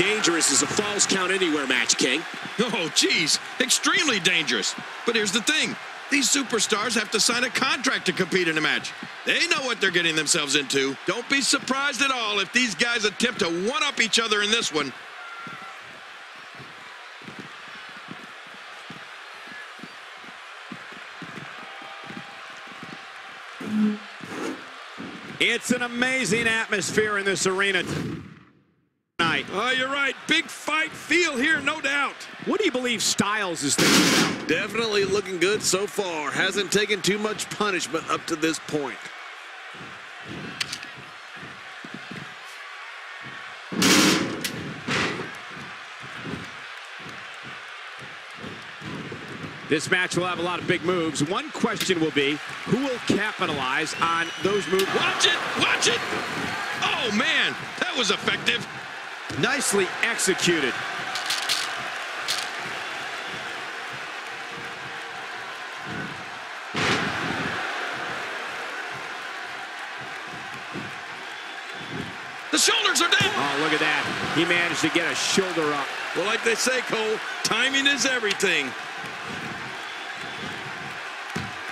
dangerous is a falls count anywhere match, King? Oh, geez, extremely dangerous. But here's the thing. These superstars have to sign a contract to compete in a match. They know what they're getting themselves into. Don't be surprised at all if these guys attempt to one-up each other in this one. It's an amazing atmosphere in this arena tonight. Oh, you're right. Big fight feel here, no doubt. What do you believe Styles is thinking about? Definitely looking good so far. Hasn't taken too much punishment up to this point. This match will have a lot of big moves. One question will be, who will capitalize on those moves? Watch it! Watch it! Oh, man, that was effective. Nicely executed. The shoulders are down. Oh, look at that. He managed to get a shoulder up. Well, like they say, Cole, timing is everything.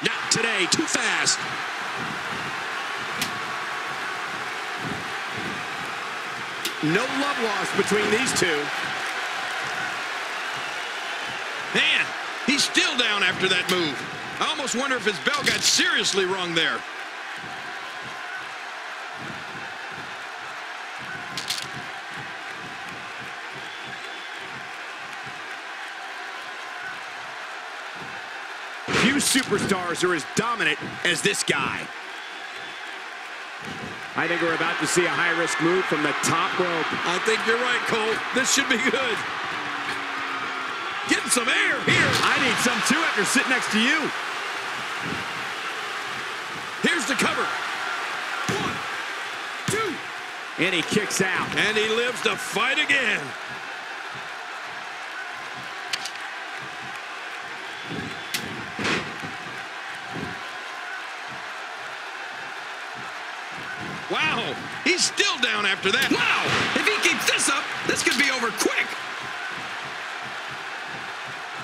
Not today, too fast. No love lost between these two. Man, he's still down after that move. I almost wonder if his bell got seriously wrong there. Few superstars are as dominant as this guy. I think we're about to see a high-risk move from the top rope. I think you're right, Cole. This should be good. Getting some air here. I need some too after sitting next to you. Here's the cover. One, two. And he kicks out. And he lives to fight again. Wow, he's still down after that. Wow, if he keeps this up, this could be over quick.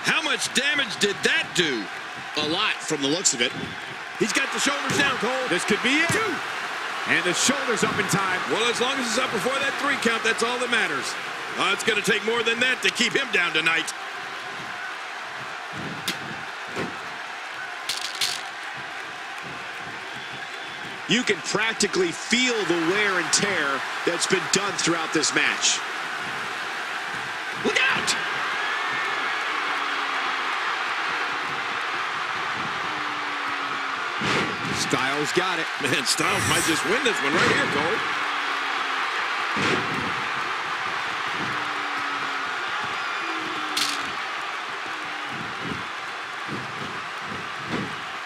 How much damage did that do? A lot from the looks of it. He's got the shoulders down, Cole. This could be it. Two. And the shoulders up in time. Well, as long as it's up before that three count, that's all that matters. Uh, it's going to take more than that to keep him down tonight. You can practically feel the wear and tear that's been done throughout this match. Look out! Styles got it. Man, Styles might just win this one right here, Cole.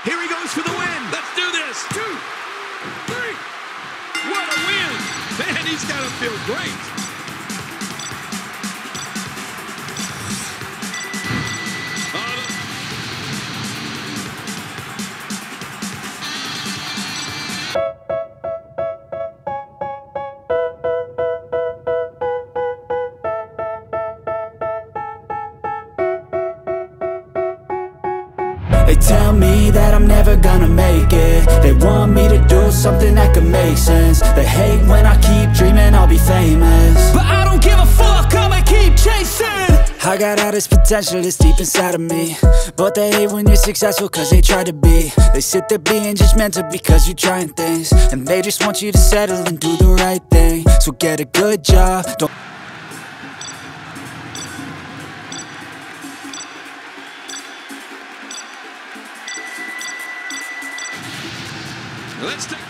Here he goes for the win. Let's do this. Two, he's got to feel great. They tell me that I'm never gonna make it I got all this potential that's deep inside of me. But they hate when you're successful cause they try to be. They sit there being judgmental because you're trying things. And they just want you to settle and do the right thing. So get a good job, don't let's take...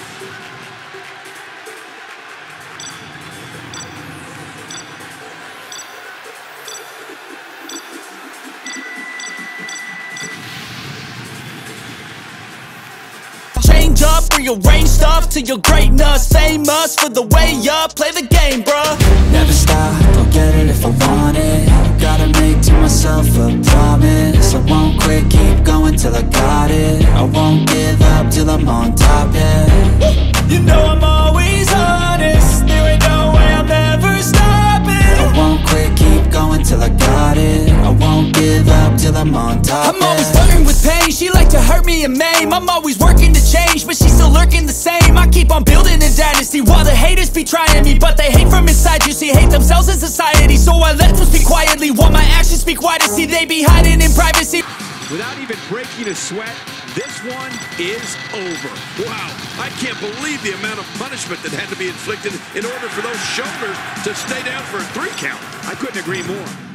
Up, rearrange stuff to your greatness. Famous for the way up, play the game, bruh. Never stop, I'll get it if I want it. Gotta make to myself a promise. I won't quit, keep going till I got it. I won't give up till I'm on top, yeah. You know I'm always like to hurt me and maim I'm always working to change, but she's still lurking the same. I keep on building a dynasty while the haters be trying me But they hate from inside, you see, hate themselves in society. So I let them speak quietly, while my actions speak wider. See, they be hiding in privacy. Without even breaking a sweat, this one is over. Wow, I can't believe the amount of punishment that had to be inflicted in order for those shoulders to stay down for a three count. I couldn't agree more.